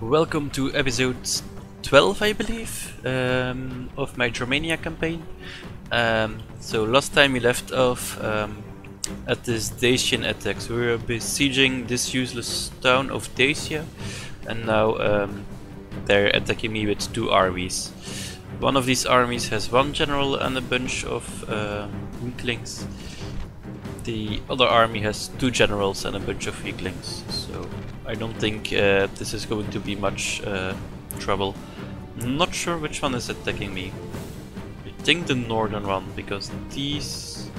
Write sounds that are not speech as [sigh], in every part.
Welcome to episode 12, I believe, um, of my Germania campaign. Um, so last time we left off um, at this Dacian attack. We were besieging this useless town of Dacia, and now um, they're attacking me with two armies. One of these armies has one general and a bunch of uh, weaklings. The other army has two generals and a bunch of weaklings. So I don't think uh, this is going to be much uh, trouble. Not sure which one is attacking me. I think the northern one, because these...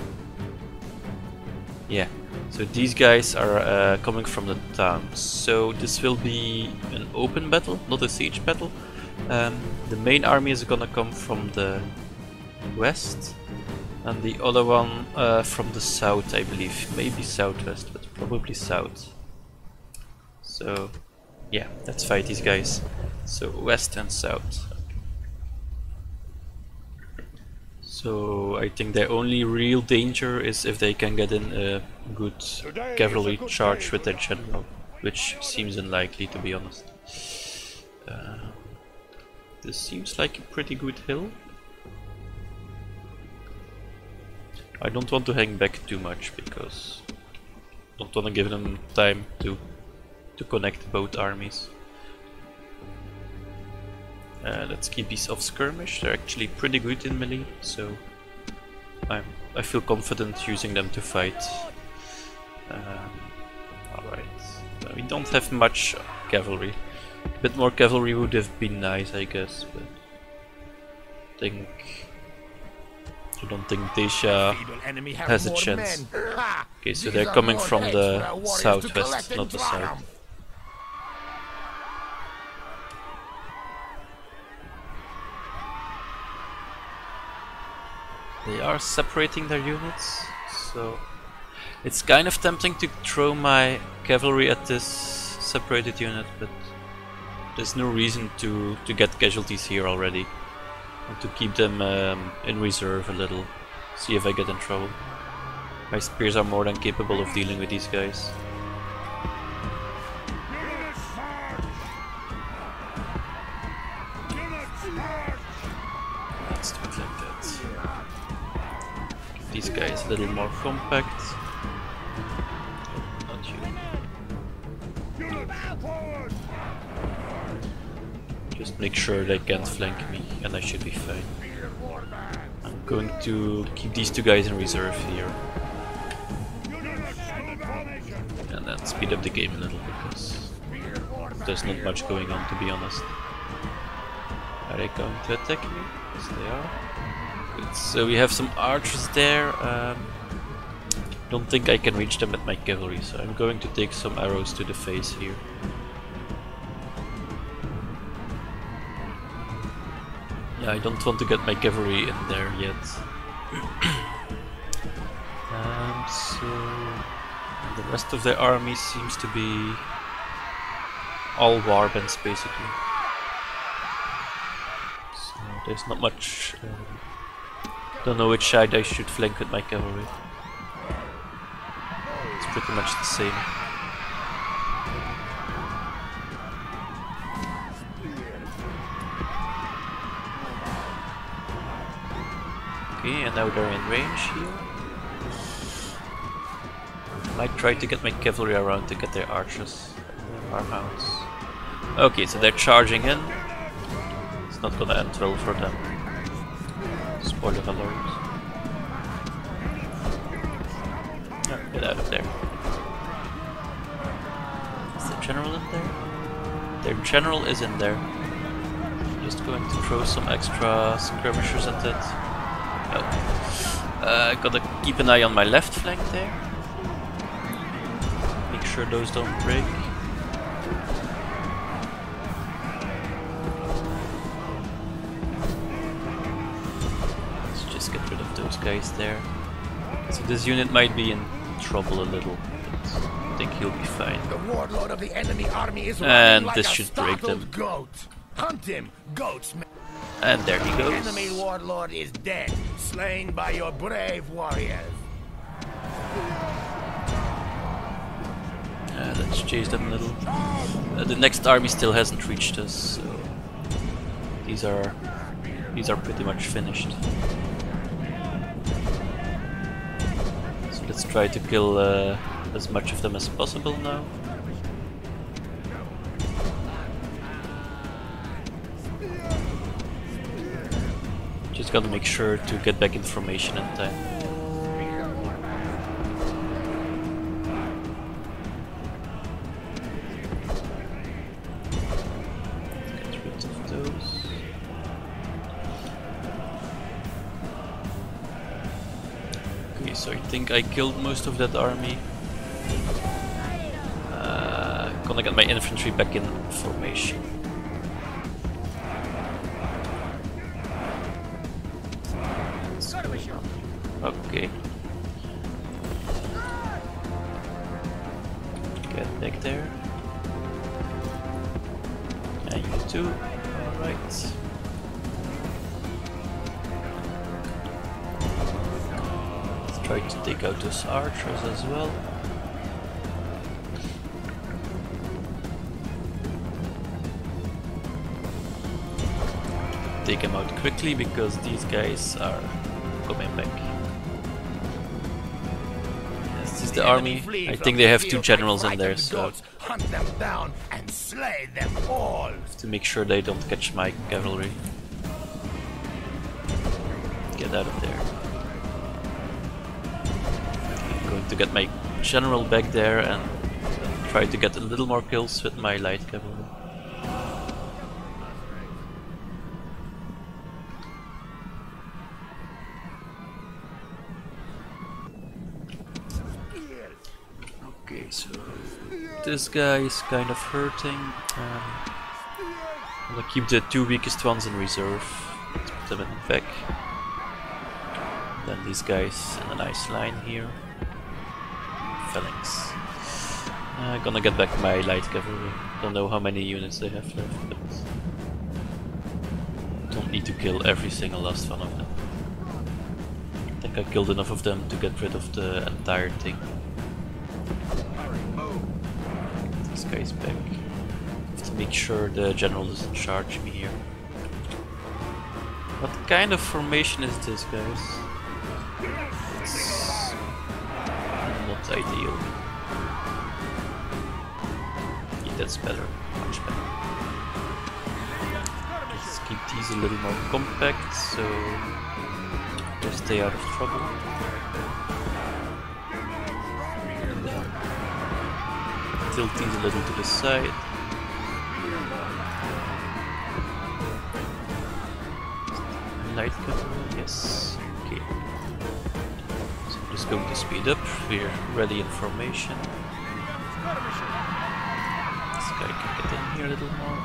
Yeah, so these guys are uh, coming from the town. So this will be an open battle, not a siege battle. Um, the main army is gonna come from the west, and the other one uh, from the south, I believe. Maybe southwest, but probably south. So, yeah, let's fight these guys. So, west and south. So, I think their only real danger is if they can get in a good cavalry charge with their general, which seems unlikely to be honest. Uh, this seems like a pretty good hill. I don't want to hang back too much because I don't want to give them time to to connect both armies. Uh, let's keep these off skirmish, they're actually pretty good in melee, so I'm, I feel confident using them to fight. Um, Alright, uh, we don't have much cavalry. A bit more cavalry would have been nice, I guess, but I think I don't think Dacia has a chance. Okay, so they're coming from the southwest, not the south. They are separating their units, so it's kind of tempting to throw my cavalry at this separated unit, but there's no reason to, to get casualties here already. And to keep them um, in reserve a little, see if I get in trouble. My spears are more than capable of dealing with these guys. Compact. Not you. Just make sure they can't flank me and I should be fine. I'm going to keep these two guys in reserve here. And then speed up the game a little because there's not much going on to be honest. Are they going to attack me? Yes they are. Good. So we have some archers there. Um, don't think I can reach them with my cavalry, so I'm going to take some arrows to the face here. Yeah, I don't want to get my cavalry in there yet. [clears throat] um, so the rest of the army seems to be all warbands basically. So there's not much. Um, don't know which side I should flank with my cavalry. Pretty much the same. Okay, and now they're in range here. Might try to get my cavalry around to get their archers, farmhouse. Okay, so they're charging in. It's not gonna end well for them. Spoiler alert. Oh, get out of there. Their general is in there. Just going to throw some extra skirmishers at it. Oh. Uh, gotta keep an eye on my left flank there. Make sure those don't break. Let's just get rid of those guys there. So this unit might be in trouble a little, he'll be fine. The warlord of the enemy army is And running this should break them. Goat. Hunt him, goats. And there he goes. The enemy warlord is dead, slain by your brave warriors. Uh, let's chase them a little. Uh, the next army still hasn't reached us, so these are these are pretty much finished. So let's try to kill uh, as much of them as possible now. Just gotta make sure to get back information in time. Get rid of those. Okay, so I think I killed most of that army. Gonna get my infantry back in formation. Okay. Get back there. And you too. Alright. Let's try to take out those archers as well. Take them out quickly because these guys are coming back. This is the army. I think they have two generals in there, so. Hunt them down and slay them all. to make sure they don't catch my cavalry. Get out of there. I'm going to get my general back there and try to get a little more kills with my light cavalry. Okay, so this guy is kind of hurting. Um, I'm gonna keep the two weakest ones in reserve. Let's put them in back. Then these guys in a nice line here. Phalanx. Uh, gonna get back my light cavalry. Don't know how many units they have left, but don't need to kill every single last one of them. I think I killed enough of them to get rid of the entire thing. Back. To make sure the general doesn't charge me here. What kind of formation is this, guys? Not ideal. Yeah, that's better. Much better. Let's keep these a little more compact so they stay out of trouble. Tilt these a little to the side. Light cavalry, yes. Okay. So I'm just going to speed up. We're ready in formation. This guy can get in here a little more.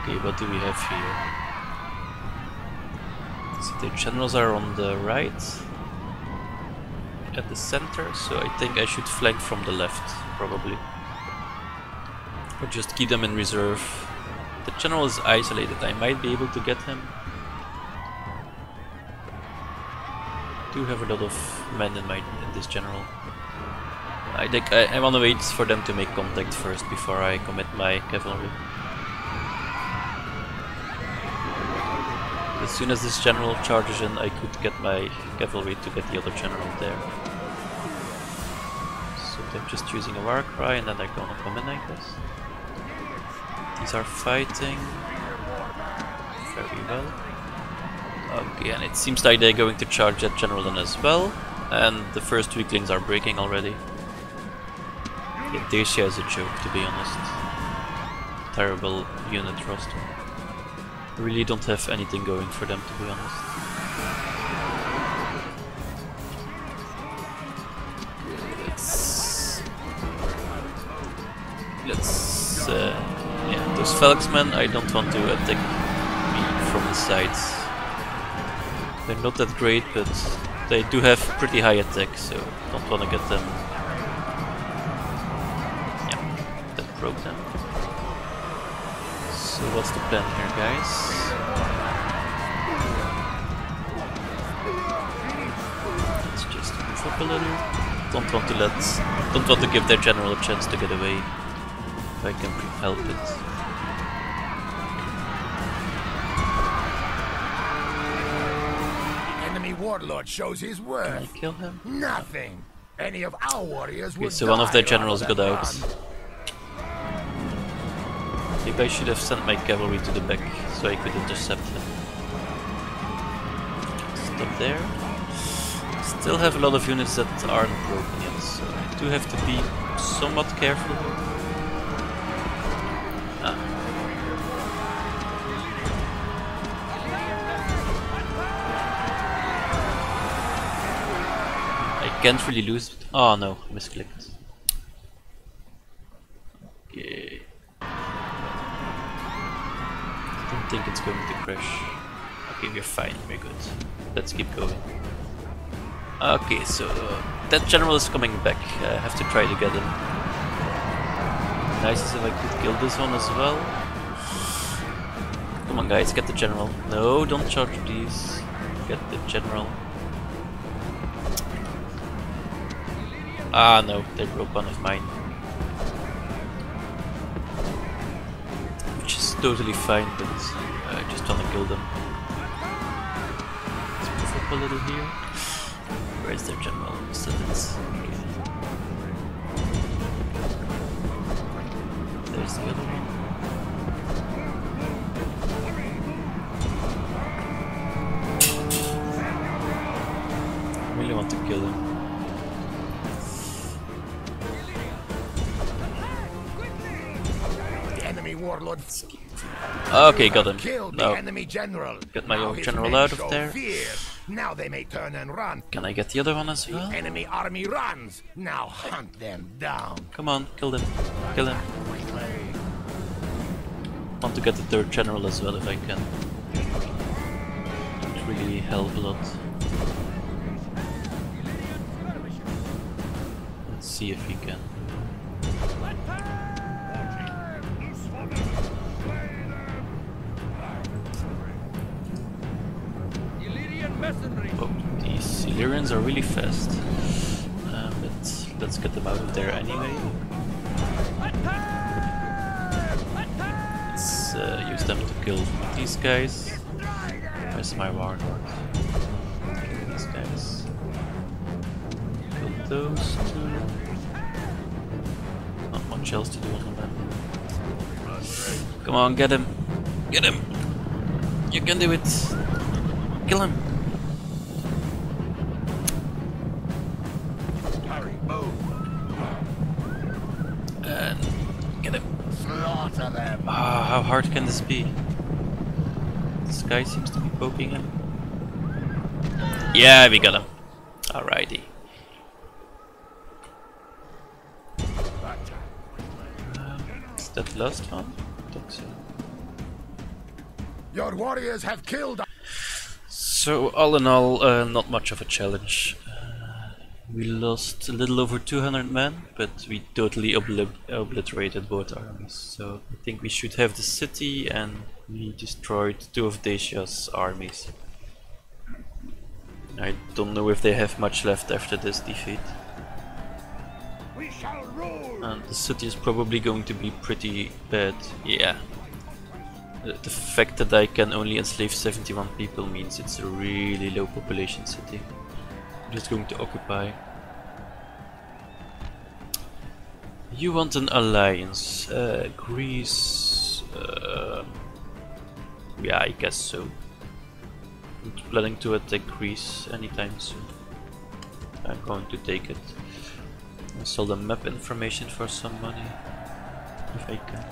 Okay, what do we have here? The generals are on the right, at the center, so I think I should flank from the left, probably. Or just keep them in reserve. The general is isolated, I might be able to get him. do have a lot of men in my in this general. I think I, I want to wait for them to make contact first before I commit my cavalry. Soon as this general charges in, I could get my cavalry to get the other general there. So they're just using a war cry and then they're gonna come in, I guess. These are fighting very well. Okay, and it seems like they're going to charge that general in as well. And the first weaklings are breaking already. Yeah, Dacia is a joke, to be honest. Terrible unit roster. Really don't have anything going for them, to be honest. Let's... Let's... Uh, yeah, those Falxmen, I don't want to attack me from the sides. They're not that great, but they do have pretty high attack, so don't want to get them. Yeah, that broke them supposed to bend here, guys. Let's just move up a little. Don't want to let, don't want to give their general a chance to get away. If I can help it. Enemy warlord shows his worth. Can I kill him? Nothing. Any of our warriors okay, so one of their generals got out. I should have sent my cavalry to the back so I could intercept him. Stop there. Still have a lot of units that aren't broken yet, so I do have to be somewhat careful. Ah. I can't really lose. Oh no, misclicked. Okay. don't think it's going to crash. Okay, we're fine, we're good. Let's keep going. Okay, so uh, that general is coming back. I have to try to get him. Nice if I could kill this one as well. Come on guys, get the general. No, don't charge please. Get the general. Ah no, they broke one of mine. Totally fine, but uh, I just wanna kill them. Let's move up a little here. Where is their general? So that's okay. There's the other one. Okay, got him. killed the No. enemy general. Get my own general out of there. Now they may turn and run. Can I get the other one as The well? enemy army runs. Now hunt them down. Come on, kill them. Kill him. Want to get the third general as well if I can. Would really help a lot. Let's see if we can. Are really fast. Uh, but let's get them out of there anyway. Let's uh, use them to kill these guys. Where's my warlord? These guys. Kill those two. Not much else to do on them. Come on, get him! Get him! You can do it! Kill him! This be? This guy seems to be poking him. Yeah, we got him. Alrighty. Is that the last one? I think so. Your warriors have killed. So, all in all, uh, not much of a challenge. We lost a little over 200 men, but we totally obli- obliterated both armies. So, I think we should have the city, and we destroyed two of Dacia's armies. I don't know if they have much left after this defeat. We shall rule. And the city is probably going to be pretty bad. Yeah. The, the fact that I can only enslave 71 people means it's a really low population city. Just going to occupy. You want an alliance. Uh, Greece. Uh, yeah, I guess so. I'm planning to attack Greece anytime soon. I'm going to take it. I sell the map information for some money. If I can.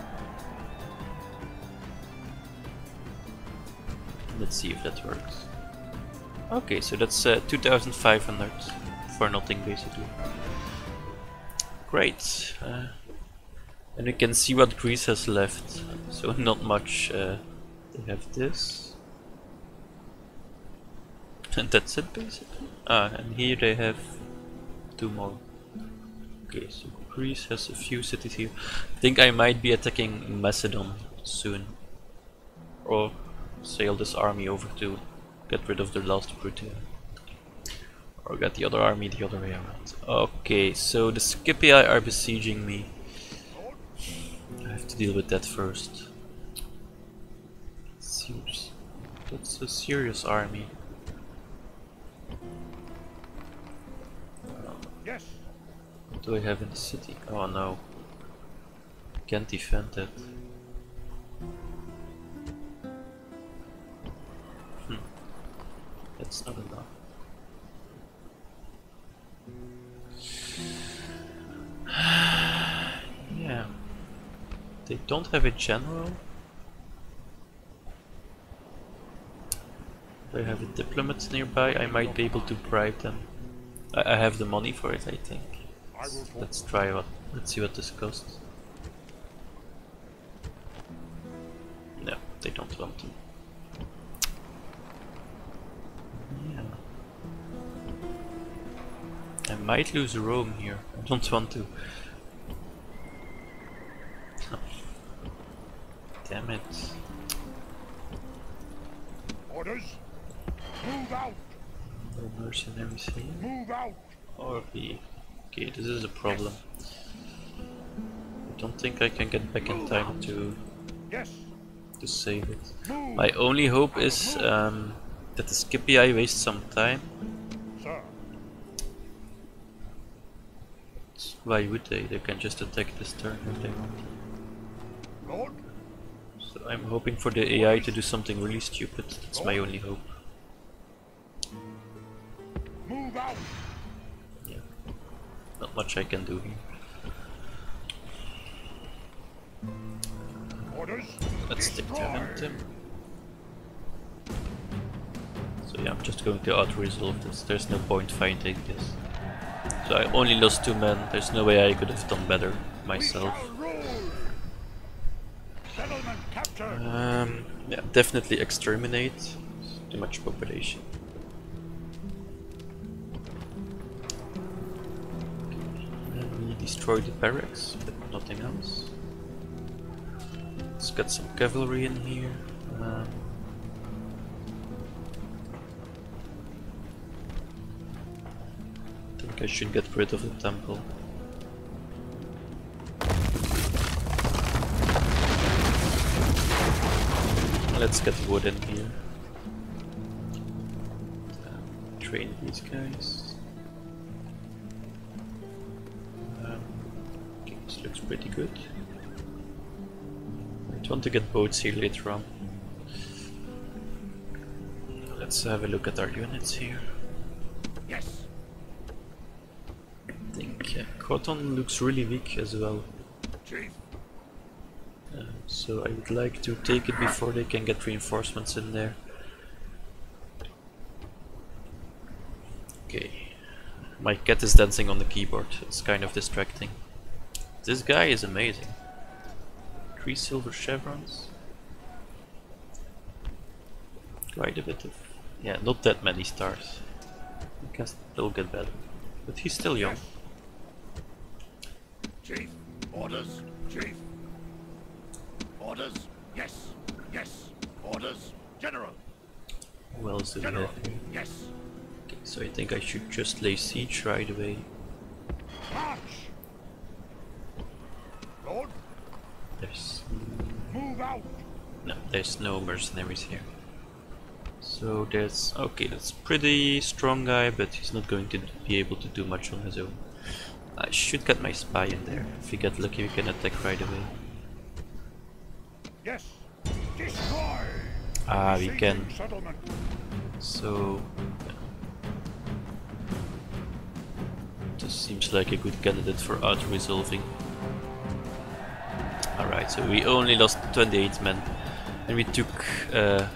Let's see if that works. Okay, so that's uh, 2500 for nothing basically. Great. Uh, and we can see what Greece has left. So [laughs] not much. Uh, they have this. And that's it basically. Ah, and here they have two more. Okay, so Greece has a few cities here. I think I might be attacking Macedon soon. Or sail this army over to get rid of the last brute. Or get the other army the other way around. Okay, so the Scipii are besieging me. I have to deal with that first. Serious. That's a serious army. Yes. What do I have in the city? Oh no. Can't defend it. That's not enough. [sighs] yeah. They don't have a general. They have a diplomat nearby. I might be able to bribe them. I, I have the money for it, I think. Let's try what. Let's see what this costs. No, they don't want to. Might lose Rome here. I don't want to. Damn it. Orders. Move out. No mercenaries here. Move out. Or. Okay, this is a problem. I don't think I can get back in time to Yes. to save it. Move. My only hope is um, that the Scipii waste some time. Sir. Why would they? They can just attack this turn if they want. So I'm hoping for the AI to do something really stupid. That's my only hope. Move out. Yeah. Not much I can do here. Orders. Let's stick to. Anthem. So yeah, I'm just going to out-resolve this. There's no point fighting this. So I only lost two men. There's no way I could have done better myself. Um, yeah, definitely exterminate. Too much population. And we destroy the barracks, but nothing else. Let's get some cavalry in here. Um, I should get rid of the temple. Let's get wood in here. Um, train these guys. Um, okay, this looks pretty good. I want to get boats here later on. Let's have a look at our units here. Yes. I think Cotton looks really weak as well. Uh, so I would like to take it before they can get reinforcements in there. Okay. My cat is dancing on the keyboard. It's kind of distracting. This guy is amazing. Three silver chevrons. Quite a bit of... Yeah, not that many stars. I can still get better. But he's still young. Chief. Orders. Chief. Orders. Yes. Yes. Orders. General. Who else do General. Yes. Okay, so I think I should just lay siege right away. March. Lord. There's Move out. no, there's no mercenaries here. So there's okay, that's pretty strong guy, but he's not going to be able to do much on his own. I should get my spy in there. If we get lucky, we can attack right away. Yes. Destroy. Ah, we can. Settlement. So yeah. this seems like a good candidate for out resolving. Alright, so we only lost 28 men, and we took uh,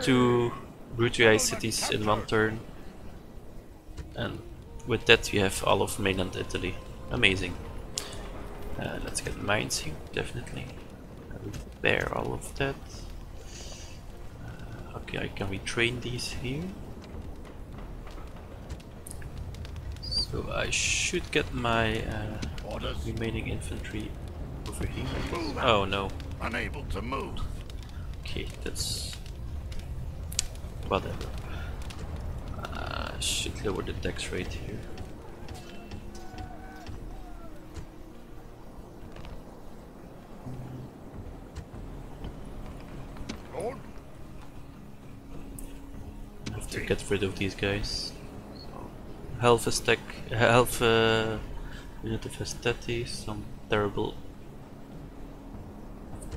two brutalized cities in one turn. And with that we have all of mainland Italy. Amazing. Uh, let's get mines here, definitely. I will repair all of that. Uh, okay, I can retrain these here. So I should get my uh, remaining infantry over here. I guess. Move out. Oh no. Unable to move. Okay, that's whatever. Uh, should lower the tax rate here. Lord, I have to get rid of these guys. So, half a stack, half a unit of aesthetics, some terrible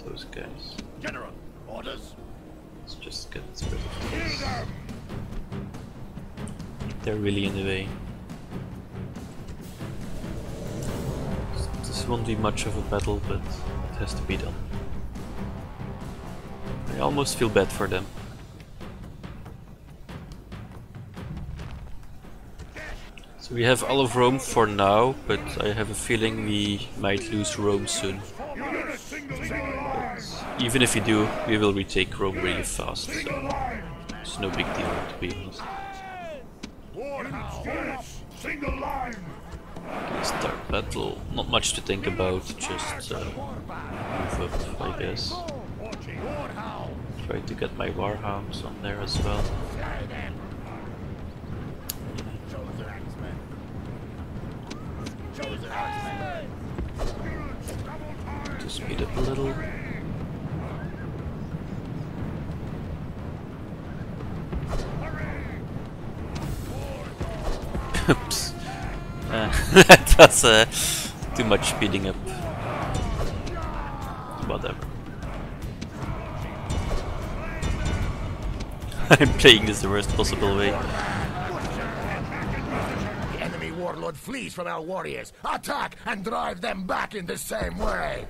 those guys. General, orders. Let's just get rid of these. They're really in the way. This won't be much of a battle, but it has to be done. I almost feel bad for them. So we have all of Rome for now, but I have a feeling we might lose Rome soon. Line. Even if we do, we will retake Rome really fast, so it's no big deal to be honest. Battle, not much to think about, just uh, move up, I guess. Try to get my Warhounds on there as well. To speed up a little. That was uh, too much speeding up. Whatever. [laughs] I'm playing this the worst possible way. The enemy warlord flees from our warriors. Attack and drive them back in the same way.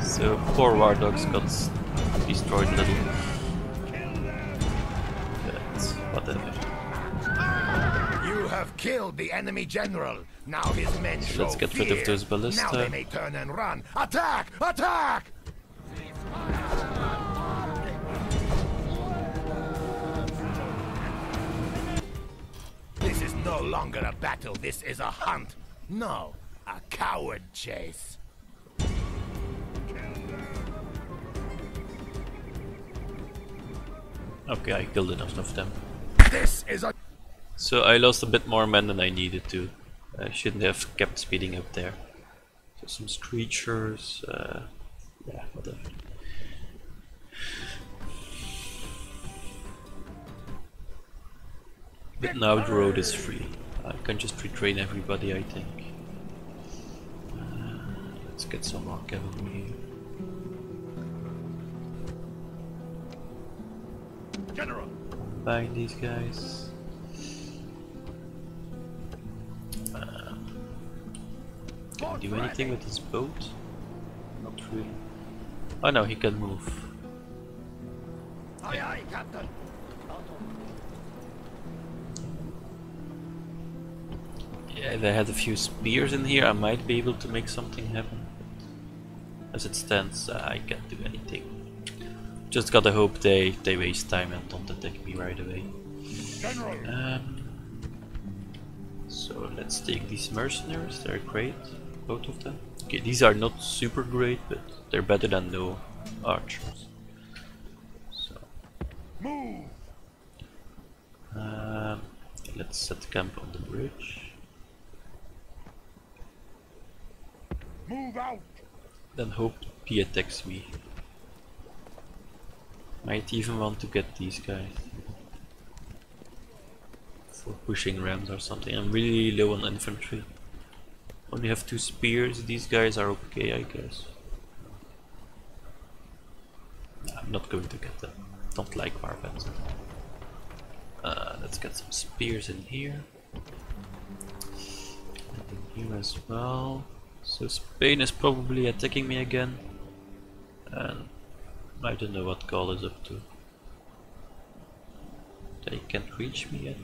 So poor War Dogs got destroyed a little. But whatever. Killed the enemy general. Now his men show let's get rid of those ballista. Now they may turn and run. Attack! Attack! This is no longer a battle. This is a hunt. No, a coward chase. Okay, I killed enough of them. This is a So I lost a bit more men than I needed to. I shouldn't have kept speeding up there. So some screechers, uh, yeah, whatever. But now the road is free. I can just retrain everybody, I think. Uh, let's get some more cavalry here. general. Combine these guys. Can I do anything with this boat? Not really. Oh no, he can move. Aye, aye, Captain. Yeah, if I had a few spears in here, I might be able to make something happen. As it stands, uh, I can't do anything. Just gotta hope they, they waste time and don't attack me right away. General. Um, so let's take these mercenaries, they're great, both of them. Okay, these are not super great, but they're better than no archers. So, Move. um, let's set camp on the bridge. Move out. Then hope he attacks me. Might even want to get these guys. For pushing rams or something. I'm really low on infantry. Only have two spears, these guys are okay I guess. I'm not going to get them. Don't like barbets. Uh, let's get some spears in here. And in here as well. So Spain is probably attacking me again. And I don't know what Gaul is up to. They can't reach me yet.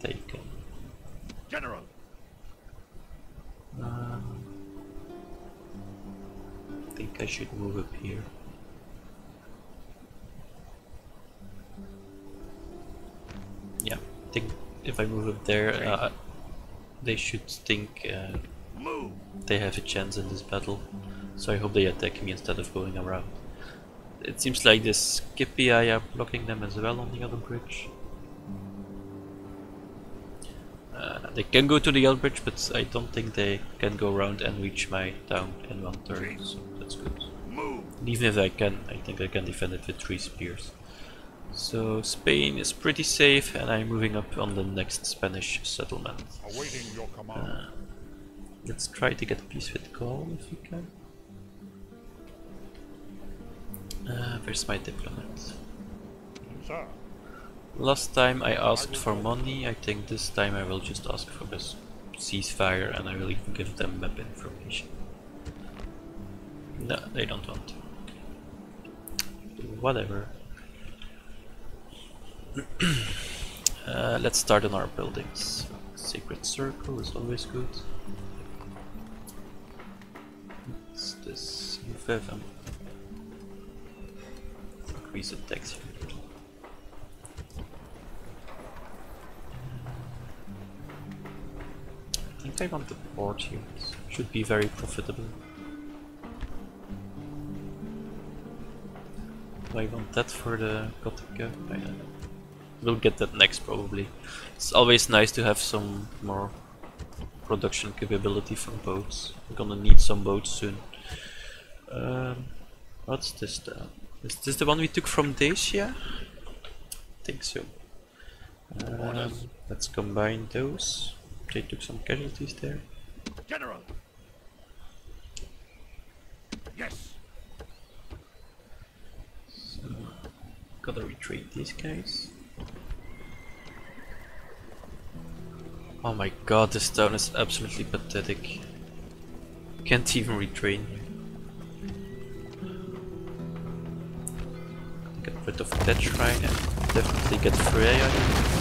They can. General. Um, I think I should move up here. Yeah, I think if I move up there, uh, they should think uh, Move. they have a chance in this battle. So I hope they attack me instead of going around. It seems like the Scipii are blocking them as well on the other bridge. Uh, they can go to the Yell Bridge, but I don't think they can go around and reach my town in one turn, so that's good. Move. And even if I can, I think I can defend it with three spears. So Spain is pretty safe, and I'm moving up on the next Spanish settlement. Command. Let's try to get peace with Gaul if we can. Uh, where's my diplomat? Sir. Last time I asked for money, I think this time I will just ask for a ceasefire and I will even give them map information. No, they don't want. Whatever. [clears throat] uh, let's start on our buildings. Secret Circle is always good. What's this? UFM. Increase attacks here. I want the port here. It should be very profitable. Do I want that for the Gothica? I don't know. We'll get that next probably. It's always nice to have some more production capability from boats. We're gonna need some boats soon. Um, what's this then? Is this the one we took from Dacia? I think so. Um, let's combine those. They took some casualties there. General. Yes. Gotta retreat these guys. Oh my god, this town is absolutely pathetic. Can't even retrain. Get rid of that shrine and definitely get Freya.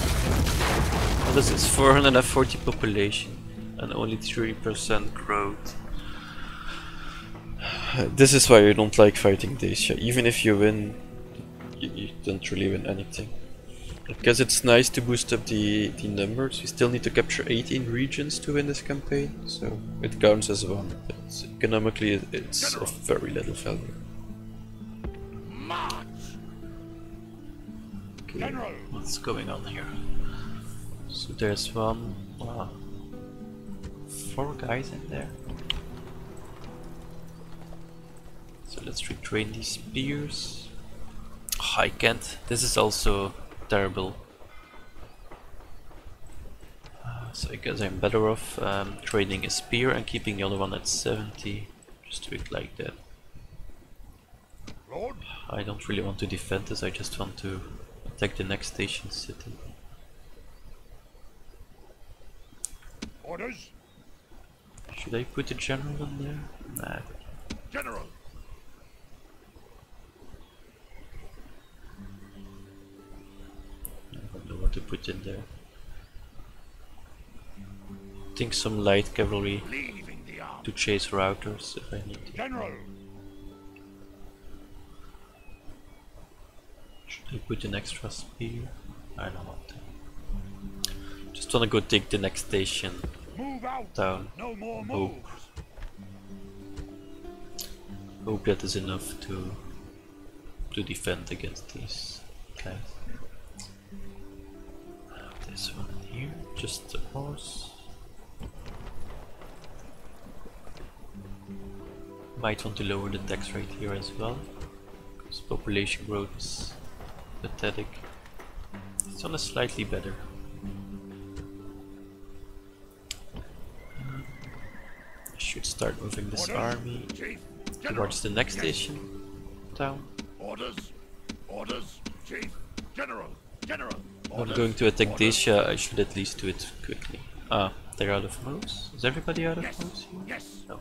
Is this? 440 population and only 3% growth. This is why I don't like fighting Dacia. Even if you win, you, you don't really win anything. Because it's nice to boost up the, the numbers, we still need to capture 18 regions to win this campaign, so it counts as one, but economically it's of very little value. March. Okay, General. what's going on here? So there's one, wow, four guys in there. So let's retrain these spears. Oh, I can't, this is also terrible. Uh, So I guess I'm better off um, training a spear and keeping the other one at 70. Just do it like that. Lord. I don't really want to defend this, I just want to attack the next Dacian city. Orders. Should I put a general in there? Nah. General. I don't know what to put in there. think some light cavalry Leaving the army. to chase routers if I need to. General. Should I put an extra spear? I don't want to. Just wanna go take the next Dacian Move out. down. No more Hope. moves. Hope that is enough to to defend against these guys. Uh, This one here, just a horse. Might want to lower the tax rate here as well, because population growth is pathetic. It's on a slightly better. Should start moving this Orders. army Chief. Towards the next Yes. Dacian town. Orders. Orders. Chief. General. General. I'm going to attack Orders. Dacia, I should at least do it quickly. Ah, they're out of moves? Is everybody out of Yes. moves here? Yes. No.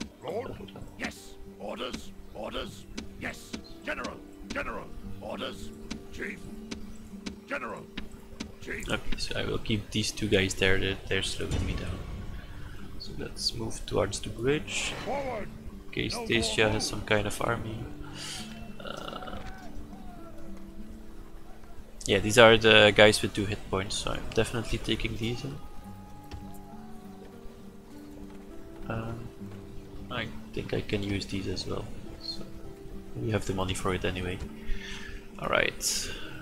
Yes. Orders. Orders. Yes. General. General. Orders. Chief. General. Chief. Okay, so I will keep these two guys there, they're, they're slowing me down. Let's move towards the bridge. In case No has some kind of army. Uh, yeah, these are the guys with two hit points, so I'm definitely taking these in. Um, I think I can use these as well. So we have the money for it anyway. Alright,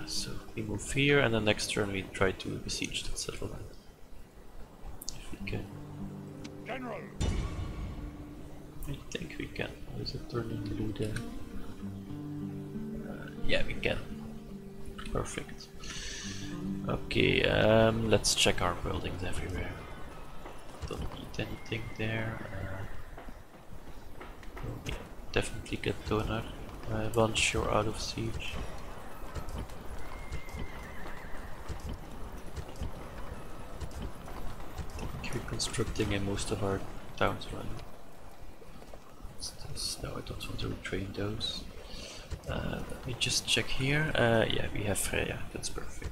so we move here and the next turn we try to besiege that settlement. If we can. General. I think we can. Is it turning blue there? Uh, yeah, we can. Perfect. Okay, um, let's check our buildings everywhere. Don't need anything there. Uh, definitely get Donar uh, once you're out of siege. We're constructing in most of our towns right now. What's this? No, I don't want to retrain those. Uh, let me just check here. Uh, yeah, we have Freya. That's perfect.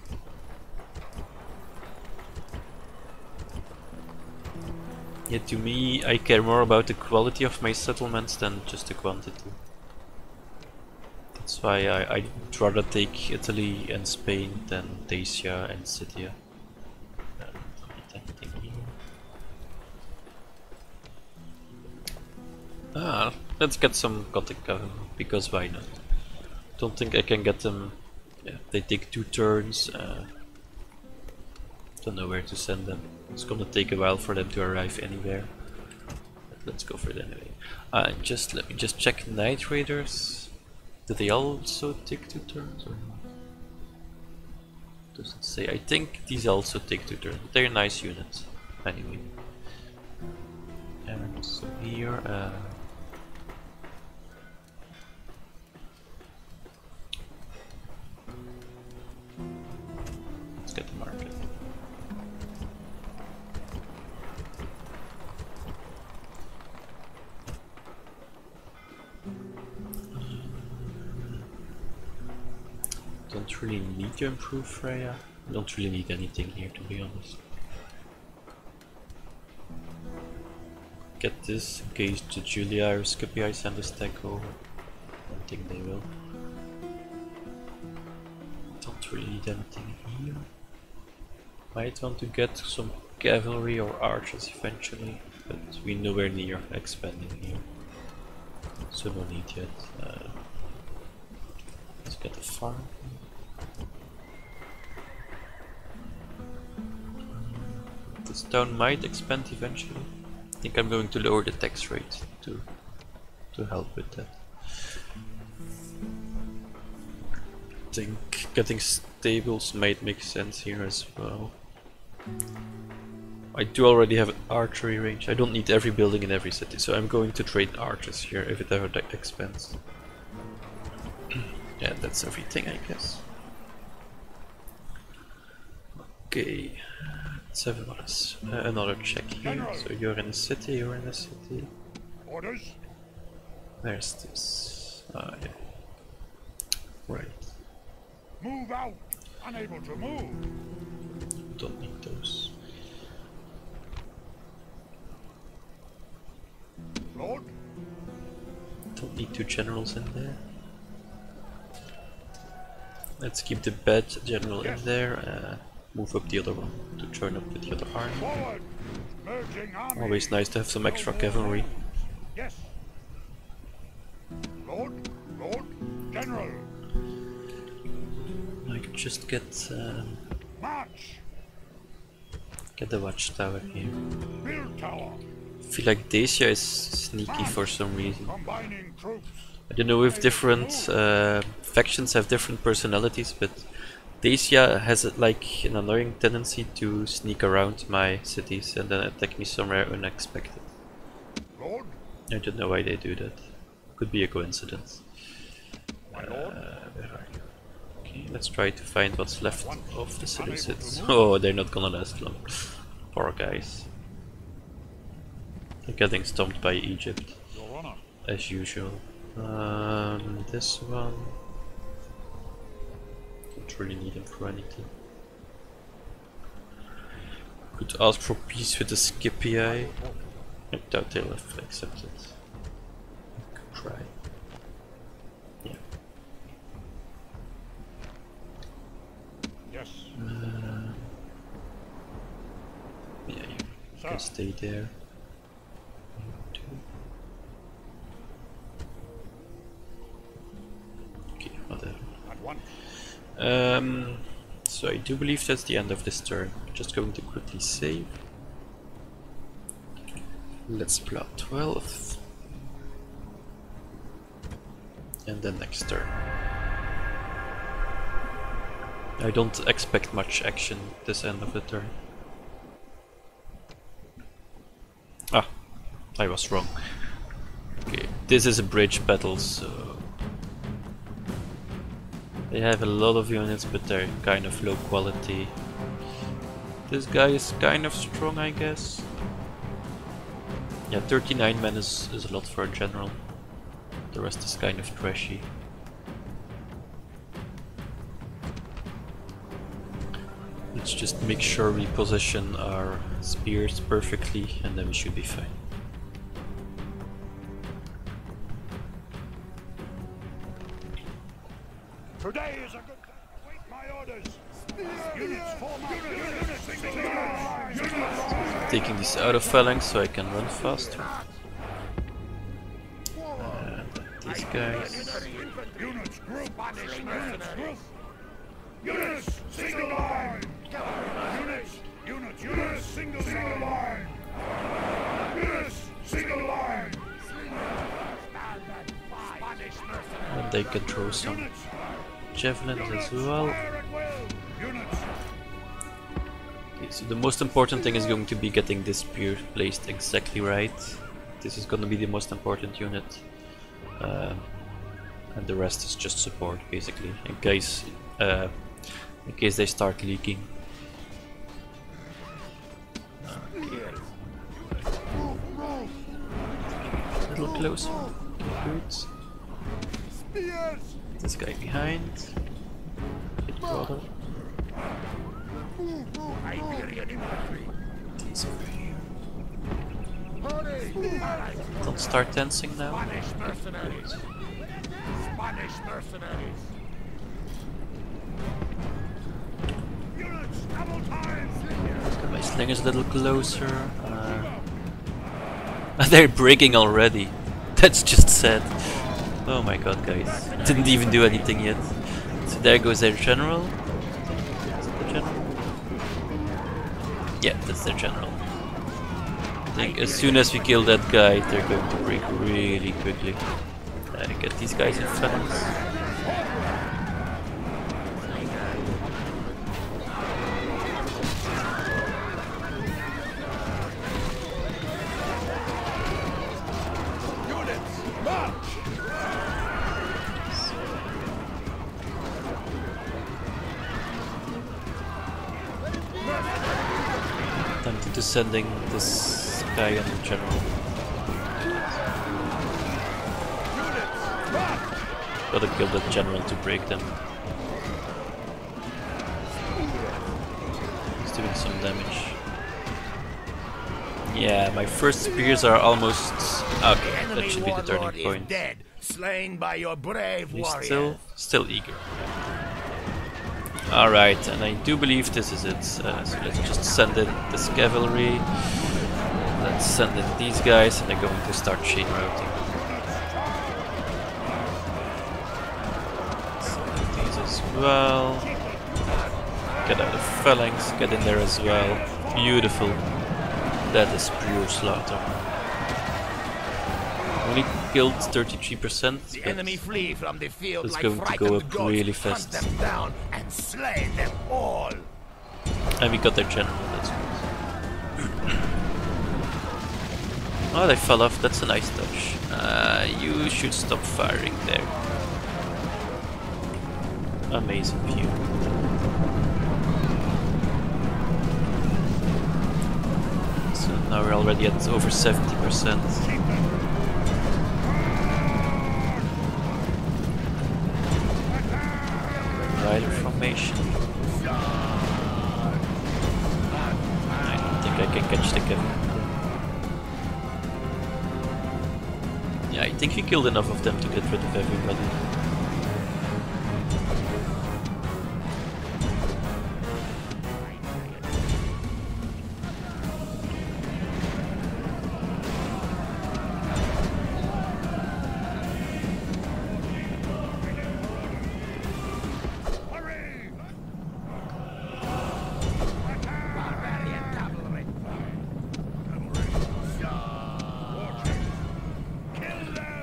Yeah, to me, I care more about the quality of my settlements than just the quantity. That's why I, I'd rather take Italy and Spain than Dacia and Scythia. Ah, let's get some Gothic Coven, because why not? Don't think I can get them. Yeah, they take two turns. Uh, don't know where to send them. It's gonna take a while for them to arrive anywhere. But let's go for it anyway. Uh, just let me just check Night Raiders. Do they also take two turns or not? Doesn't say. I think these also take two turns. They're nice units. Anyway. And so here. Uh, Let's get the market. Don't really need to improve Freya. Don't really need anything here to be honest. Get this case the Julii or I send a stack over. I don't think they will. Don't really need anything here. Might want to get some cavalry or archers eventually, but we're nowhere near expanding here. So no need yet. Uh, let's get a farm. This town might expand eventually. I think I'm going to lower the tax rate to to help with that. I think getting stables might make sense here as well. I do already have an archery range. I don't need every building in every city, so I'm going to trade archers here if it ever expands. [clears throat] yeah, that's everything, I guess. Okay, have another, uh, another check here. So you're in a city, you're in a city. Orders. There's this. Ah, yeah. Right, Move out. Unable to move. Don't need those. Lord. Don't need two generals in there. Let's keep the bad general in there. Uh, move up the other one to join up with the other army. Always nice to have some extra cavalry. Yes. Lord. Lord. General. I could just get um. Get the watchtower here. I feel like Dacia is sneaky for some reason. I don't know if different uh, factions have different personalities, but Dacia has like an annoying tendency to sneak around my cities and then attack me somewhere unexpected. Lord. I don't know why they do that. Could be a coincidence. My lord. Uh, where are you? Okay, let's try to find what's left of the Seleucids. [laughs] Oh, they're not gonna last long. Poor guys. They're getting stomped by Egypt, as usual. Um, this one. Don't really need him for anything. Could ask for peace with the Scipii. I doubt they'll have accepted. Could try. Uh, yeah, you Sir. can stay there. Okay, whatever. Um, so I do believe that's the end of this turn. Just going to quickly save. Let's plot 12. And then next turn. I don't expect much action this end of the turn. Ah, I was wrong. Okay, this is a bridge battle, so... They have a lot of units, but they're kind of low quality. This guy is kind of strong, I guess. Yeah, 39 men is, is a lot for a general. The rest is kind of trashy. Let's just make sure we position our spears perfectly and then we should be fine. Today is a good day. Wait my orders. Units form up. Units. Units. Taking this out of phalanx so I can run faster. And these guys. Units group. Units group. Units single line. Units. Single line. Single line. And they can throw some javelins as well. Okay, so the most important thing is going to be getting this spear placed exactly right. This is going to be the most important unit. Um, and the rest is just support basically, in case, uh, in case they start leaking. Little good. This guy behind. Hit infantry. These over here. Don't start dancing now. Spanish mercenaries. Spanish mercenaries. Get my slingers a little closer. Uh, [laughs] they're breaking already. That's just sad. Oh my god, guys. Didn't even do anything yet. So there goes their general. The general? Yeah, that's their general. I think as soon as we kill that guy, they're going to break really quickly. Uh, get these guys in phalanx. Sending this guy on the general. Gotta kill the general to break them. He's doing some damage. Yeah, my first spears are almost... Okay, that should be the turning point. dead, slain by your brave He's warrior. still, still eager. Alright, and I do believe this is it. Uh, so let's just send in this cavalry. Let's send in these guys, and they're going to start chain routing. Send these as well. Get out of phalanx, get in there as well. Beautiful. That is pure slaughter. Only killed 33%. The enemy flee from the field It's like going to frightened go up really fast. them down slay them all. And we got their general, that's [clears throat] good. oh, they fell off, that's a nice touch. Uh, you should stop firing there. Amazing view. So now we're already at over 70%. Formation. I don't think I can catch the cavalry. Yeah, I think we killed enough of them to get rid of everybody.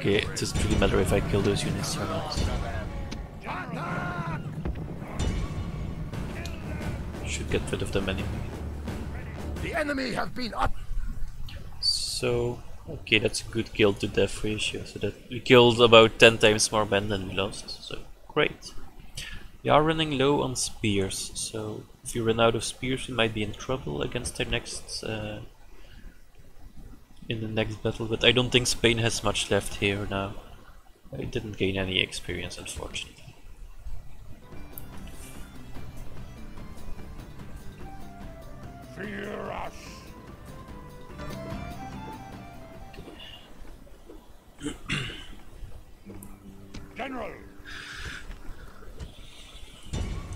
Okay, it doesn't really matter if I kill those units or not. Should get rid of them anyway. The enemy have been up. So, okay, that's a good kill to death ratio. So that we killed about 10 times more men than we lost. So, great. We are running low on spears, so if we run out of spears we might be in trouble against their next uh, in the next battle, but I don't think Spain has much left here now. I didn't gain any experience unfortunately. Fear us. [coughs] General,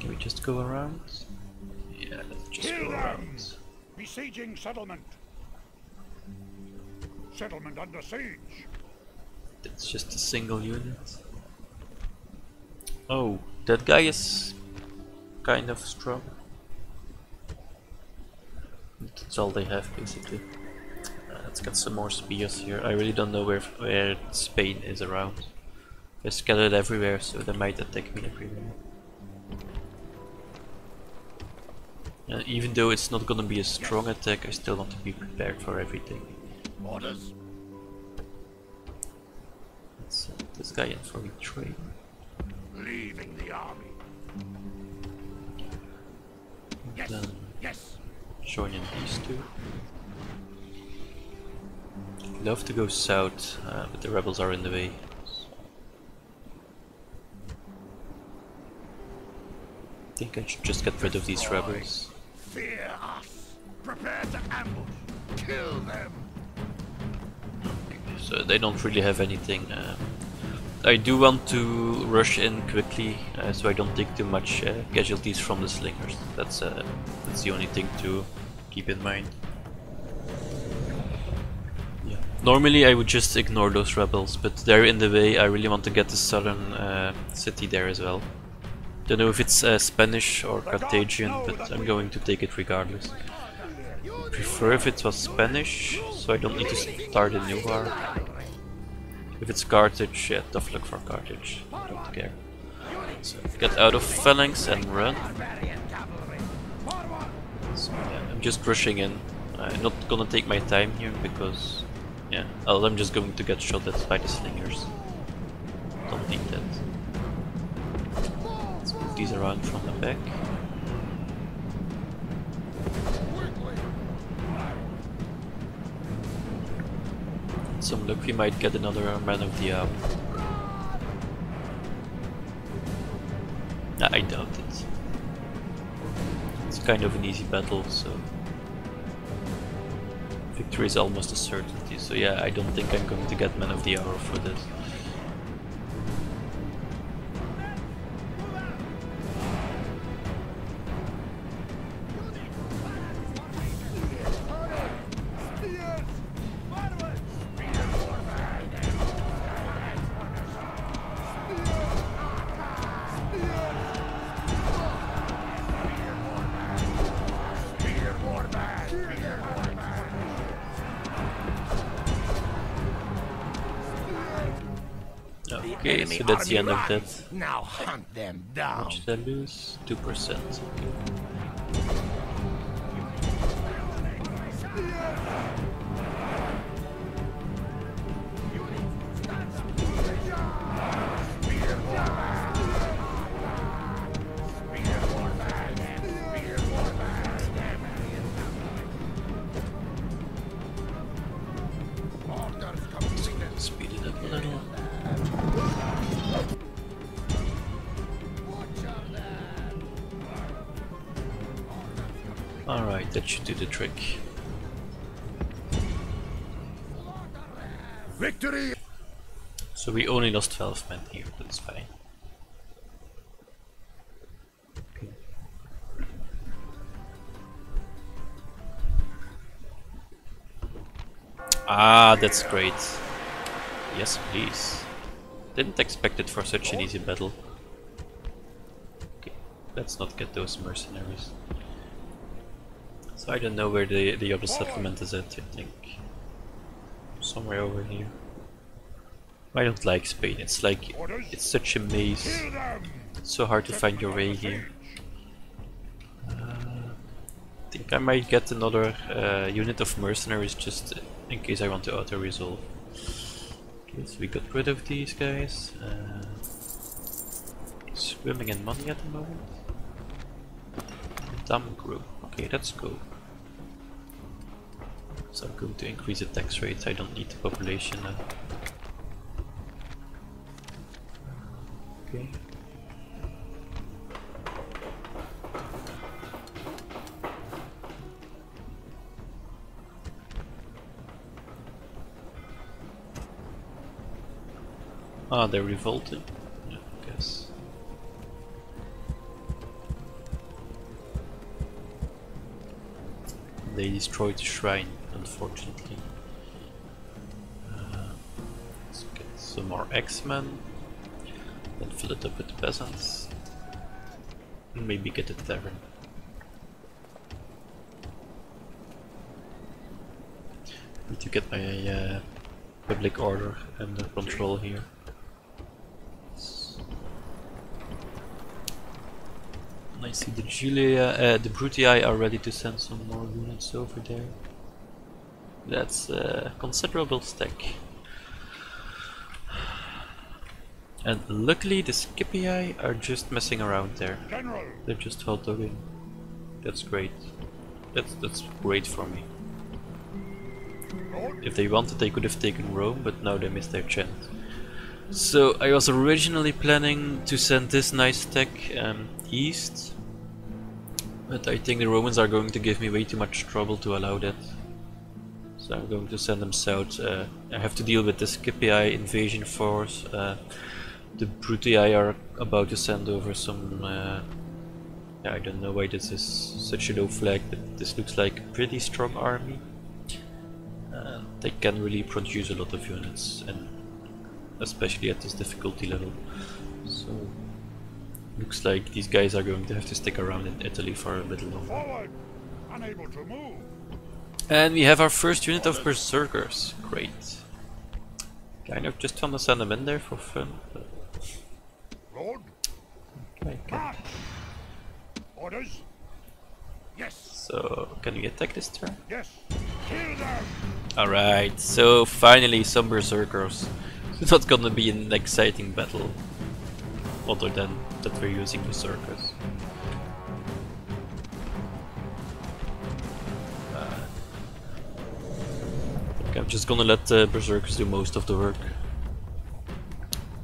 Can we just go around? Yeah, let's just kill go them. around. Besieging settlement. Settlement under siege. It's just a single unit. Oh, that guy is kind of strong. That's all they have basically. Uh, let's get some more spears here. I really don't know where where Spain is around. They're scattered everywhere, so they might attack me everywhere. Uh, even though it's not gonna be a strong attack, I still want to be prepared for everything. Orders. Let's send this guy in for retreat. Leaving the army. Yes. Then Yes. join in these two. Love to go south, uh, but the rebels are in the way. think I should just get rid of these rebels. Fear us. Prepare to ambush. Kill them. So they don't really have anything. Uh, I do want to rush in quickly, uh, so I don't take too much uh, casualties from the slingers. That's uh, that's the only thing to keep in mind. Yeah. Normally I would just ignore those rebels, but they're in the way. I really want to get the southern uh, city there as well. Don't know if it's uh, Spanish or Carthaginian, but I'm going to take it regardless. Prefer if it was Spanish, so I don't need to start a new war. If it's Carthage, yeah, tough luck for Carthage. I don't care. So get out of phalanx and run. So, yeah, I'm just rushing in. I'm not gonna take my time here because, yeah, I'm just going to get shot at by the slingers. Don't need that. Let's move these around from the back. Some luck we might get another man of the hour. I doubt it. It's kind of an easy battle, so victory is almost a certainty. So yeah, I don't think I'm going to get man of the hour for this. Okay, so that's the end of that. Now hunt them down. How Much did I lose? 2%. Speed that's great. Yes, please. Didn't expect it for such an easy battle. Okay, let's not get those mercenaries. So I don't know where the, the other settlement is at, I think. Somewhere over here. I don't like Spain. It's like it's such a maze. So hard to find your way here. Uh, I think I might get another uh, unit of mercenaries just in case I want to auto resolve. Okay, so we got rid of these guys. Uh, swimming in money at the moment. Dumb group. Okay, let's go. So I'm going to increase the tax rate. I don't need the population now. Okay. Ah, they're revolting. Yeah, I guess. They destroyed the shrine, unfortunately. Uh, let's get some more axemen. Then fill it up with peasants. And maybe get a tavern. Need to get my uh, public order under control here. I see the Julii, uh, the Brutii are ready to send some more units over there. That's a considerable stack. And luckily the Scipii are just messing around there. General. They're just hot dogging. That's great. That's that's great for me. If they wanted they could have taken Rome, but now they missed their chance. So I was originally planning to send this nice tech um, east. But I think the Romans are going to give me way too much trouble to allow that. So I'm going to send them south. Uh, I have to deal with the Scipii invasion force. Uh, the Brutii are about to send over some... Uh, I don't know why this is such a low flag, but this looks like a pretty strong army. Uh, they can really produce a lot of units, and especially at this difficulty level. So, looks like these guys are going to have to stick around in Italy for a little longer. Unable to move. And we have our first unit of berserkers. Great. Kind of just want to send them in there for fun. But Lord. I can. Orders. Yes. So, can we attack this turn? Yes. Alright, so finally some berserkers. [laughs] It's not gonna be an exciting battle, other than that we're using berserkers. Uh, okay, I'm just gonna let the berserkers do most of the work.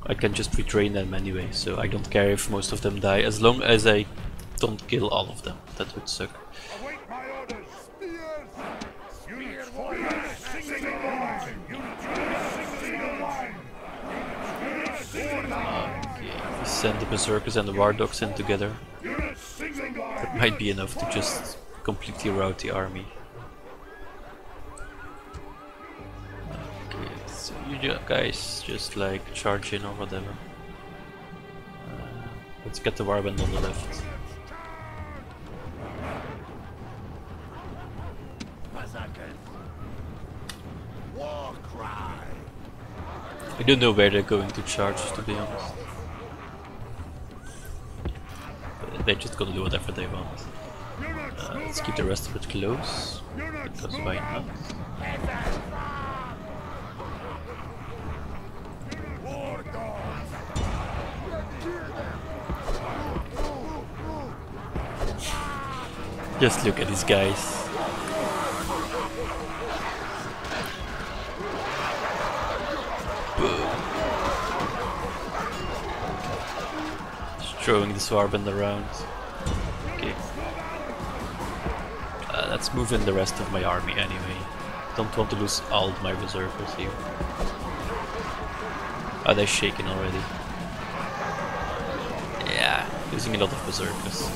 I can just retrain them anyway, so I don't care if most of them die, as long as I don't kill all of them. That would suck. Await my orders. Spears. Units forward. Single line. Units single line. Units single line. Okay, we send the berserkers and the war dogs in together. That might be enough to just completely rout the army. Okay, so you guys just like charge in or whatever. Uh, let's get the warband on the left. I don't know where they're going to charge, to be honest. But They're just gonna do whatever they want. Uh, let's keep the rest of it close, because why not? Just look at these guys. Throwing this warband around. Okay. Uh, let's move in the rest of my army anyway. Don't want to lose all my reserves here. Are they shaking already? Yeah, losing a lot of berserkers.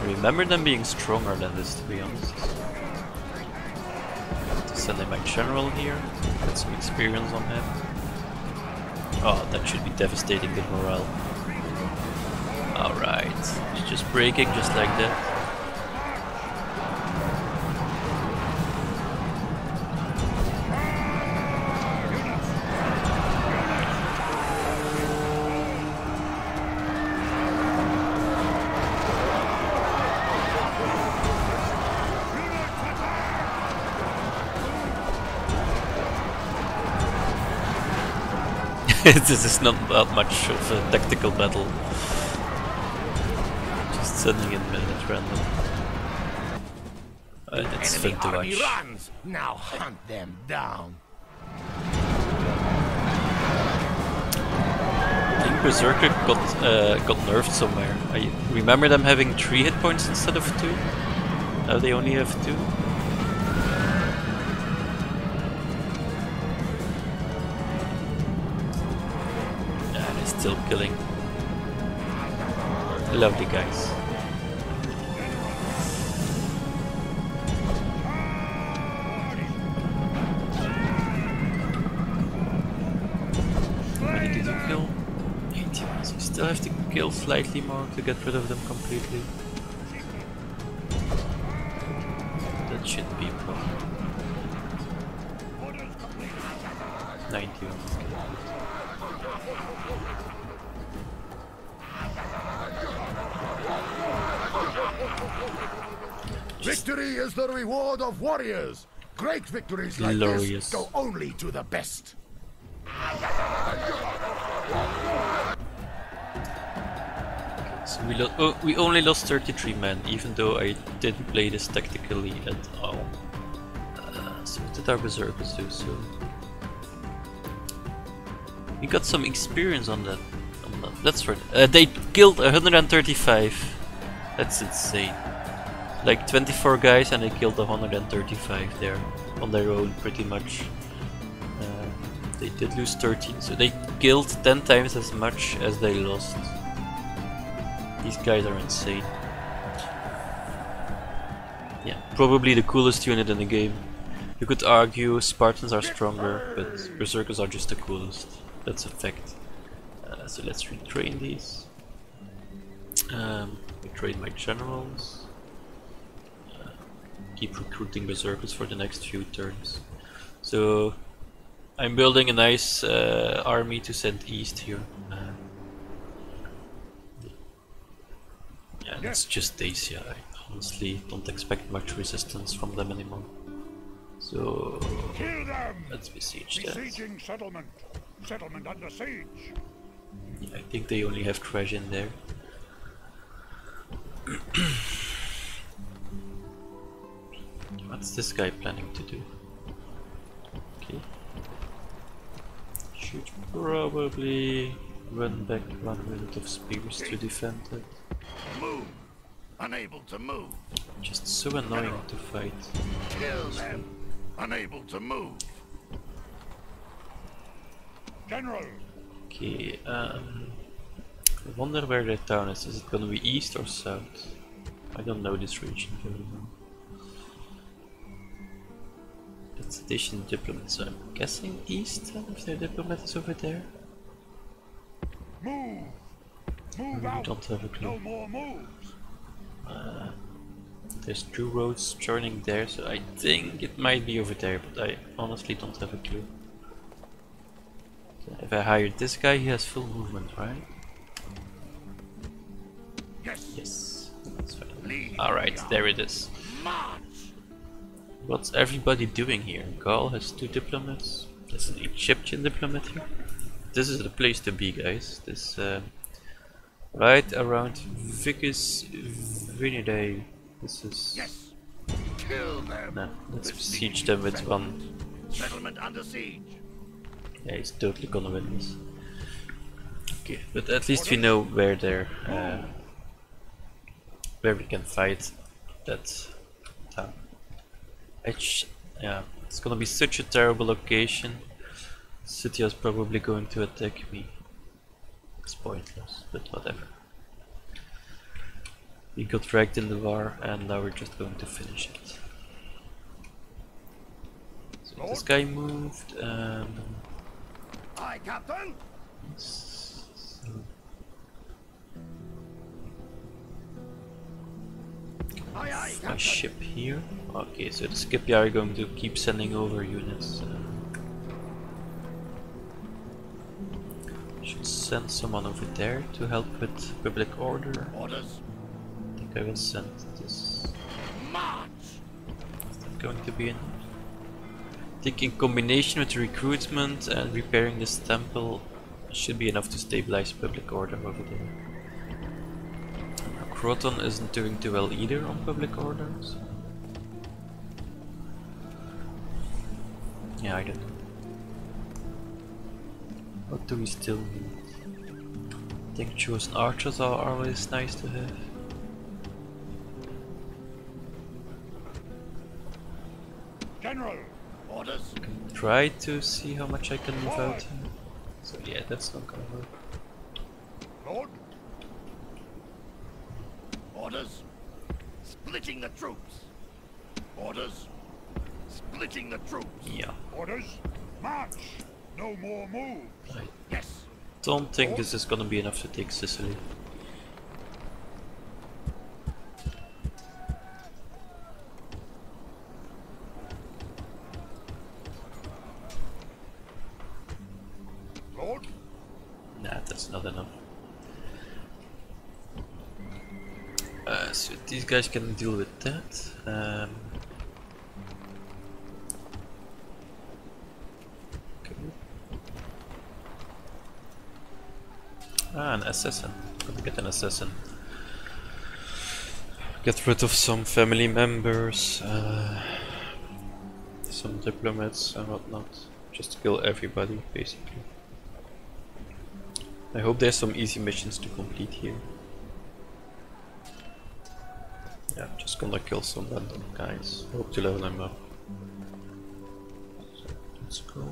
I remember them being stronger than this, to be honest. To send in my general here, get some experience on him. Oh, that should be devastating the morale. Alright, it's just breaking just like that. [laughs] this is not that much of a tactical battle. Just sending in men at random. And it's Enemy fun to watch. runs. Now hunt them down. I think Berserker got uh, got nerfed somewhere. I remember them having three hit points instead of two. Now they only have two. Yeah, they're still killing. Lovely guys. Kill slightly more to get rid of them completely. That should be a problem. Orders complete. 91. Okay. Victory is the reward of warriors. Great victories like Glorious. this go only to the best. We, oh, we only lost 33 men, even though I didn't play this tactically at all. Uh, so what did our berserkers do? So we got some experience on that. On that. That's right. Uh, they killed 135. That's insane. Like 24 guys, and they killed 135 there on their own, pretty much. Uh, they did lose 13, so they killed 10 times as much as they lost. These guys are insane. Yeah, probably the coolest unit in the game. You could argue Spartans are stronger, but Berserkers are just the coolest. That's a fact. Uh, so let's retrain these. Um, retrain my generals. Uh, keep recruiting Berserkers for the next few turns. So I'm building a nice uh, army to send east here. Uh, yeah, it's just Dacia. I honestly don't expect much resistance from them anymore. So Kill them! let's besiege that. Besieging settlement. Settlement under siege. Yeah, I think they only have trash in there. [clears throat] What's this guy planning to do? Okay. Should probably run back one minute of spears to defend it. Move. Unable to move. Just so annoying to fight. Kill them. Unable to move. General, Okay, um, I wonder where their town is. Is it gonna be east or south? I don't know this region very well. It's station diplomat, so I'm guessing east if their diplomat is over there. move! Move out! don't have a clue. No more moves! There's two roads turning there, so I think it might be over there, but I honestly don't have a clue. So if I hired this guy, he has full movement, right? Yes. Yes, that's fine. Alright, there it is. What's everybody doing here? Gaul has two diplomats. There's an Egyptian diplomat here. This is the place to be, guys. This uh, right around Vicus Vinidae. This is. Yes. Kill them. No, let's besiege them with one. Settlement under siege. Yeah, he's totally gonna win this. Okay, but at least we know where they're. Uh, where we can fight that town. It's, yeah, it's gonna be such a terrible location. City is probably going to attack me. It's pointless, but whatever. We got dragged in the war and now we're just going to finish it. So this guy moved. Um, Aye, Captain. so Aye, aye, my Captain. ship here. Okay, so the skipyard are going to keep sending over units. Uh, should send someone over there to help with public order. Orders. I think I will send this. March. Is that going to be enough? I think in combination with recruitment and repairing this temple, Should be enough to stabilize public order over there. Croton isn't doing too well either on public orders. Yeah, I don't know. What do we still need? I think chosen archers are always nice to have. General, Orders? Try to see how much I can move out here. So yeah, that's not gonna work. Lord, Orders? Splitting the troops. Orders? Splitting the troops. Yeah. orders, march. No more moves. I Yes. don't think this is gonna be enough to take Sicily. Lord, Nah, that's not enough. Uh, so these guys can deal with that. Um, okay. Ah, an assassin. Gonna get an assassin. Get rid of some family members, uh, some diplomats and whatnot. Just kill everybody, basically. I hope there's some easy missions to complete here. Yeah, I'm just gonna kill some random guys. Hope to level them up. So, let's go.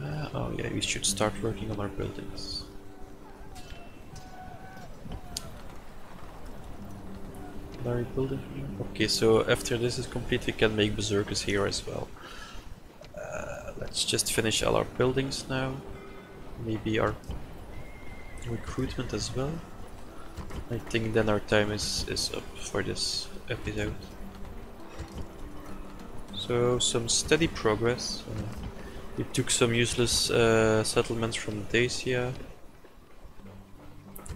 Uh, oh yeah, we should start working on our buildings. Larry building here. Okay, so after this is complete we can make berserkers here as well. Uh, let's just finish all our buildings now. Maybe our recruitment as well. I think then our time is, is up for this episode. So some steady progress. Uh, we took some useless uh, settlements from Dacia.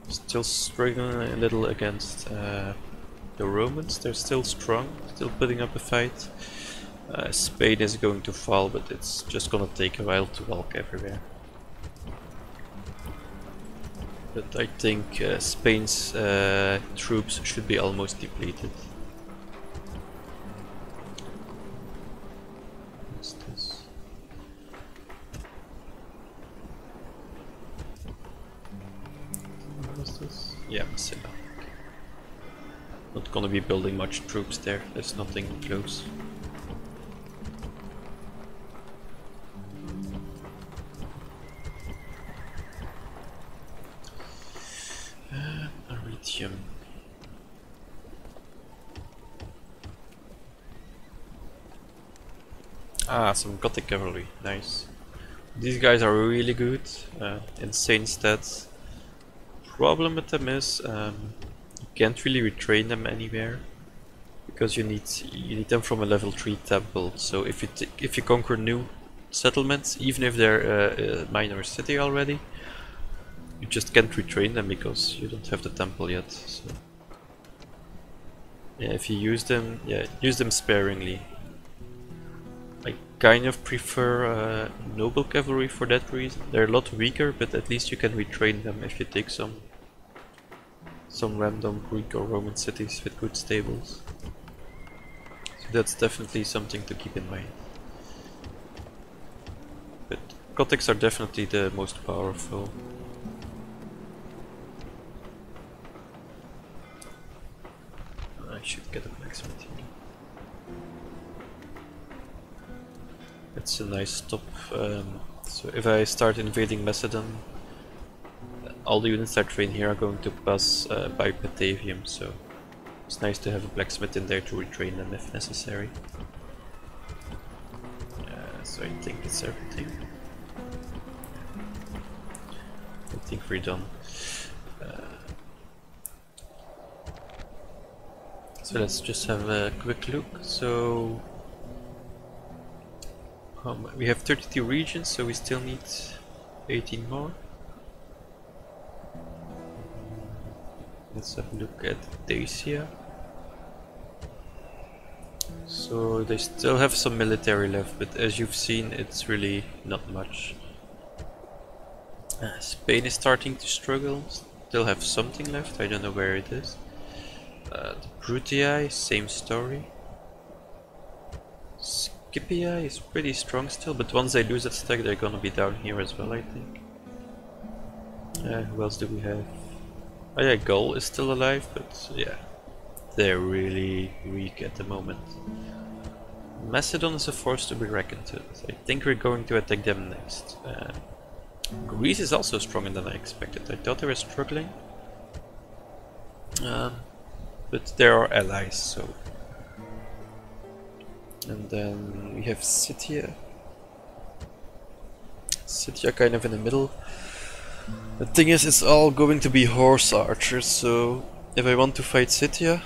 Still struggling a little against uh, the Romans. They're still strong, still putting up a fight. Uh, Spain is going to fall, but it's just gonna take a while to walk everywhere. But I think uh, Spain's uh, troops should be almost depleted. Gonna be building much troops there, there's nothing close. Ah, some Gothic cavalry, nice. These guys are really good, uh, insane stats. Problem with them is um, can't really retrain them anywhere because you need you need them from a level 3 temple. So if you if you conquer new settlements, even if they're uh, a minor city already, you just can't retrain them because you don't have the temple yet. So yeah, if you use them, yeah, use them sparingly. I kind of prefer uh, noble cavalry for that reason. They're a lot weaker, but at least you can retrain them if you take some some random Greek or Roman cities with good stables. So that's definitely something to keep in mind. But Gothics are definitely the most powerful. I should get a blacksmith here. It's a nice stop. Um, so if I start invading Macedon, all the units that train here are going to pass uh, by Batavium, so it's nice to have a blacksmith in there to retrain them if necessary. Uh, so I think it's everything. I think we're done. Uh, so let's just have a quick look. So um, we have 32 regions, so we still need 18 more. Let's have a look at Dacia. So they still have some military left, but as you've seen, it's really not much. Uh, Spain is starting to struggle, still have something left, I don't know where it is. Uh, Brutii, same story. Scipii is pretty strong still, but once they lose that stack, they're gonna be down here as well, I think. Uh, who else do we have? Oh yeah, Gaul is still alive, but yeah, they're really weak at the moment. Macedon is a force to be reckoned with. I think we're going to attack them next. Uh, Greece is also stronger than I expected. I thought they were struggling. Um, but they're our allies, so... And then we have Scythia. Scythia kind of in the middle. The thing is, it's all going to be horse archers, so if I want to fight Scythia,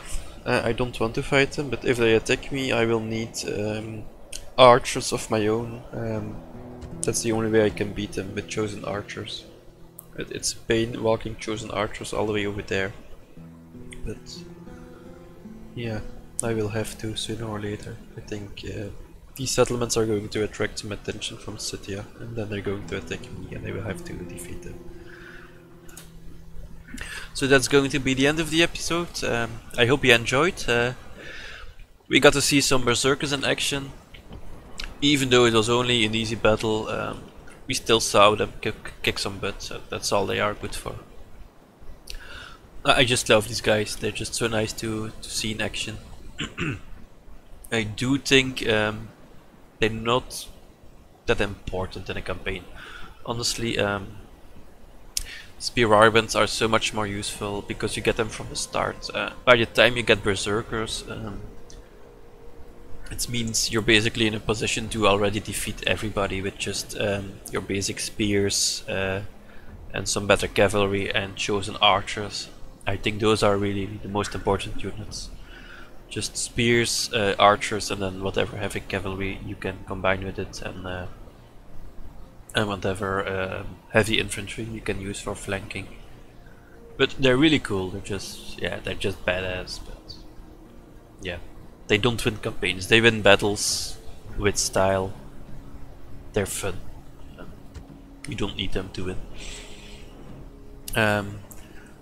uh, I don't want to fight them, but if they attack me, I will need um, archers of my own. Um, that's the only way I can beat them, with chosen archers. It, it's pain walking chosen archers all the way over there. But, yeah, I will have to sooner or later. I think uh, these settlements are going to attract some attention from Scythia, and then they're going to attack me, and I will have to defeat them. So that's going to be the end of the episode. Um, I hope you enjoyed. Uh, we got to see some berserkers in action. Even though it was only an easy battle, um, we still saw them kick, some butt, so that's all they are good for. I just love these guys, they're just so nice to, to see in action. [clears throat] I do think um, they're not that important in a campaign. Honestly, um, Spear Warbands are so much more useful because you get them from the start. Uh, by the time you get Berserkers, um, it means you're basically in a position to already defeat everybody with just um, your basic spears uh, and some better cavalry and chosen archers. I think those are really the most important units. Just spears, uh, archers and then whatever heavy cavalry you can combine with it and uh, and whatever uh, heavy infantry you can use for flanking. But they're really cool. They're just yeah, they're just badass. But yeah, they don't win campaigns. They win battles with style. They're fun. Um, you don't need them to win. Um,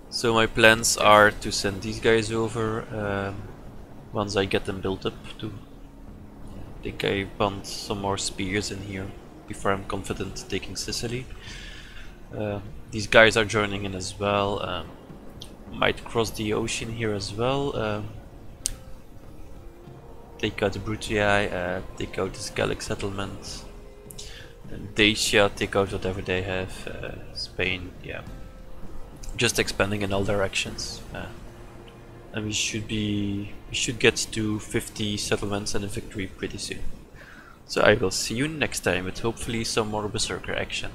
so my plans are to send these guys over um, once I get them built up. To I think I want some more spears in here before I'm confident taking Sicily. Uh, these guys are joining in as well. Um, might cross the ocean here as well. Um, take out the Brutii, uh, take out this Gallic settlement. And Dacia, take out whatever they have. Uh, Spain, yeah. Just expanding in all directions. And we should be we should get to 50 settlements and a victory pretty soon. So I will see you next time with hopefully some more Berserker action.